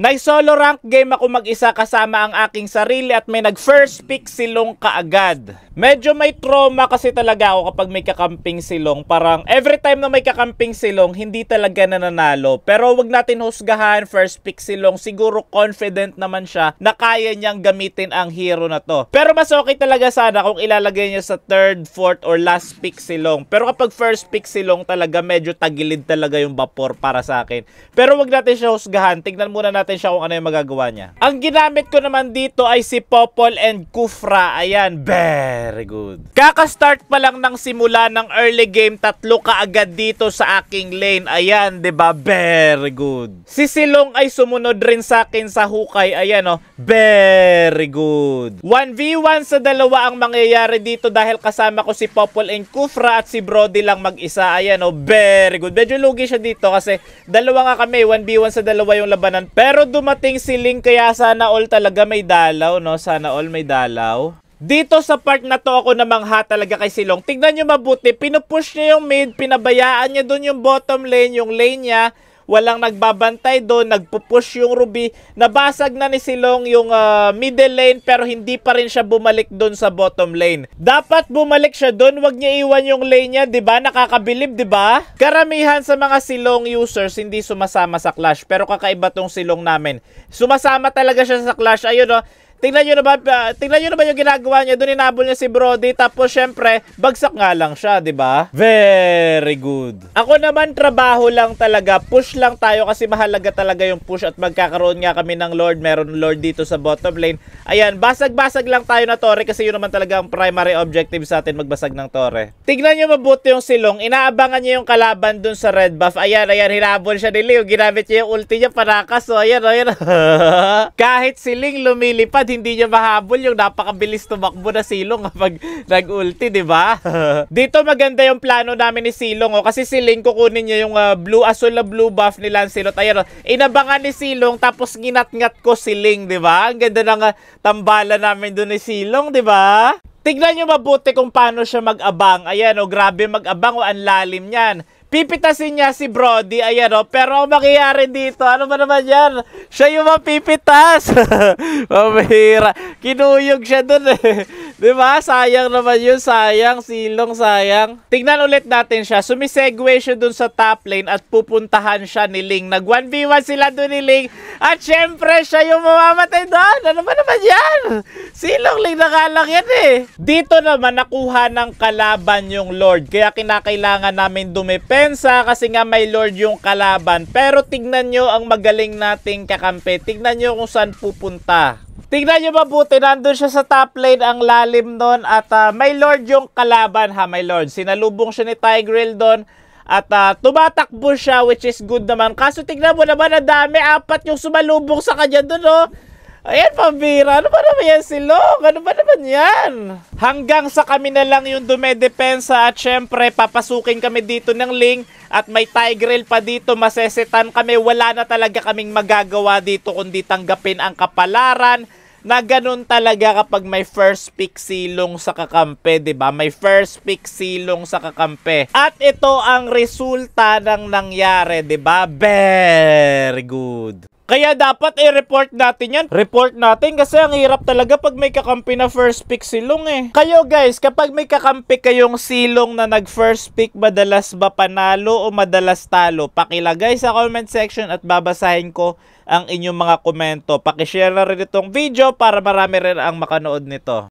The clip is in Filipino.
Nag-solo rank game ako mag-isa kasama ang aking sarili at may nag-first pick silong kaagad. Medyo may trauma kasi talaga ako kapag may kakamping silong. Parang every time na may kakamping silong, hindi talaga nananalo. Pero wag natin husgahan, first pick silong. Siguro confident naman siya na kaya niyang gamitin ang hero na to. Pero mas okay talaga sana kung ilalagay niya sa third, fourth, or last pick silong. Pero kapag first pick silong talaga, medyo tagilid talaga yung vapor para sa akin. Pero wag natin siya husgahan. Tignan muna natin siya kung ano yung magagawa niya. Ang ginamit ko naman dito ay si Popol and Kufra. Ayan, very good. Kaka-start pa lang ng simula ng early game, tatlo kaagad dito sa aking lane. Ayan, ba? Very good. Si Silong ay sumunod rin sa akin sa hukay. Ayan oh, very good. 1v1 sa dalawa ang mangyayari dito dahil kasama ko si Popol and Kufra at si Brody lang mag-isa. Ayan oh, very good. Medyo lugi siya dito kasi dalawa nga kami, 1v1 sa dalawa yung labanan. Pero dumating si Ling kaya sana all talaga may dalaw, no? Sana all may dalaw. Dito sa part na to ako namangha talaga kay Silong. Tignan nyo mabuti, pinupush niya yung mid, pinabayaan niya doon yung bottom lane, yung lane niya. Walang nagbabantay doon, nagpupush yung Ruby. Nabasag na ni Silong yung uh, middle lane pero hindi pa rin siya bumalik doon sa bottom lane. Dapat bumalik siya doon, wag niya iwan yung lane niya, 'di ba? Nakakabilib, 'di ba? Karamihan sa mga Silong users hindi sumasama sa Clash pero kakaiba tong Silong namin. Sumasama talaga siya sa Clash. Ayun oh, Tingnan nyo na ba, uh, tingnan nyo na ba yung ginagawa niya? Doon inabol niya si Brody. Tapos syempre, bagsak nga lang siya, di ba? Very good. Ako naman, trabaho lang talaga. Push lang tayo kasi mahalaga talaga yung push at magkakaroon nga kami ng Lord. Meron Lord dito sa bottom lane. Ayan, basag-basag lang tayo na Torre kasi yun naman talaga ang primary objective sa atin, magbasag ng Torre. Tingnan nyo mabuti yung silong. Inaabangan niya yung kalaban dun sa red buff. Ayan, ayan, hinabol siya ni Leo. Ginamit niya yung ulti niya, panakas. So, ayan, ayan. Kahit siling lumilipad, hindi niya mahabol yung napakabilis tumakbo na Silong kapag nag-ulti, di ba? Dito maganda yung plano namin ni Silong, oh, kasi si Ling kukunin niya yung uh, blue, asul na blue buff ni Lancelot. Ayan, oh, inabangan ni Silong, tapos ginat-ngat ko si Ling, di ba? Ang ganda ng uh, tambala namin doon ni Silong, di ba? Tignan nyo mabuti kung paano siya mag-abang. Ayan, oh, grabe mag-abang, oh, ang lalim niyan. Pipitasin niya si Brody, ayan o. Pero ang mangyayari dito, ano ba naman yan? Siya yung mapipitas. Mamahira. Kinuyog siya dun eh. Di ba? Sayang naman yun, sayang. Silong, sayang. Tingnan ulit natin siya. Sumisegue siya dun sa top lane at pupuntahan siya ni Ling. Nag 1v1 sila dun ni Ling. At syempre, siya yung mamamatay doon. Ano ba naman yan? Silong Ling na lang yan eh. Dito naman, nakuha ng kalaban yung Lord. Kaya kinakailangan namin dumipe depensa kasi nga may Lord yung kalaban. Pero tignan nyo ang magaling nating kakampi. Tignan nyo kung saan pupunta. Tignan nyo mabuti, nandun siya sa top lane, ang lalim doon. At uh, may Lord yung kalaban ha, may Lord. Sinalubong siya ni Tigreal doon. At uh, tumatakbo siya, which is good naman. Kaso tignan mo naman, ang dami, apat yung sumalubong sa kanya doon, oh. Ayan, pambira. Ano ba naman yan si Long? Ano ba naman yan? Hanggang sa kami na lang yung dumedepensa at syempre, papasukin kami dito ng Ling at may Tigreal pa dito, masesetan kami. Wala na talaga kaming magagawa dito kundi tanggapin ang kapalaran na ganun talaga kapag may first pick silong sa kakampe, ba? May first pick silong sa kakampe. At ito ang resulta ng nangyari, ba? Very good. Kaya dapat i-report natin yan. Report natin kasi ang hirap talaga pag may kakampi na first pick silong eh. Kayo guys, kapag may kakampi kayong silong na nag first pick, madalas ba panalo o madalas talo? Pakilagay sa comment section at babasahin ko ang inyong mga komento. Pakishare na rin itong video para marami rin ang makanood nito.